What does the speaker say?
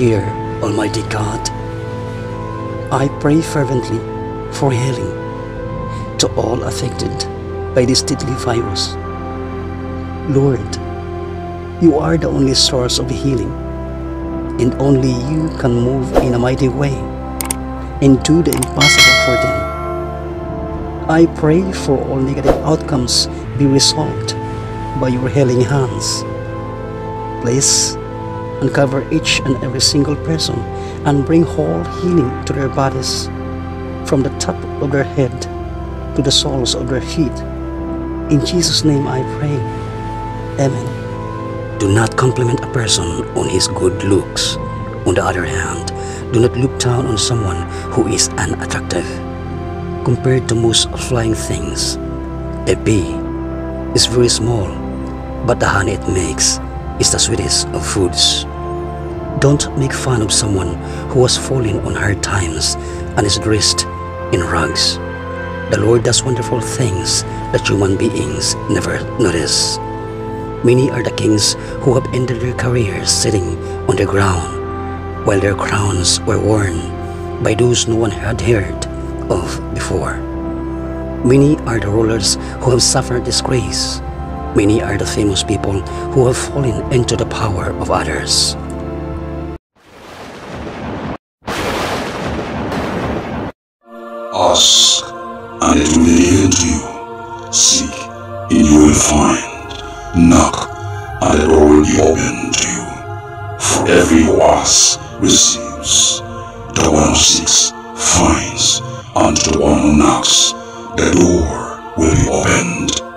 Dear Almighty God, I pray fervently for healing to all affected by this deadly virus. Lord, you are the only source of healing, and only you can move in a mighty way and do the impossible for them. I pray for all negative outcomes be resolved by your healing hands. Please uncover each and every single person and bring whole healing to their bodies from the top of their head to the soles of their feet. In Jesus' name I pray. Amen. Do not compliment a person on his good looks. On the other hand, do not look down on someone who is unattractive. Compared to most flying things, a bee is very small, but the honey it makes is the sweetest of foods. Don't make fun of someone who has fallen on hard times and is dressed in rags. The Lord does wonderful things that human beings never notice. Many are the kings who have ended their careers sitting on the ground, while their crowns were worn by those no one had heard of before. Many are the rulers who have suffered disgrace. Many are the famous people who have fallen into the power of others. Ask, and it will be given to you. Seek, and you will find. Knock, and door will be opened to you. For every who asks receives, the one who seeks finds, and to the one who knocks, the door will be opened.